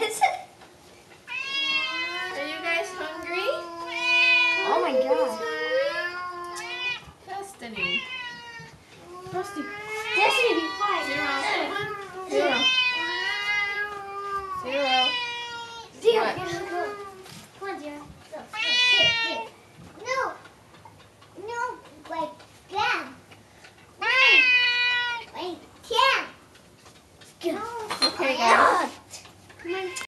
Are you guys hungry? Oh my god. Destiny. Destiny. Destiny, be quiet. Zero. Zero. Zero. Zero. No. No, like Okay.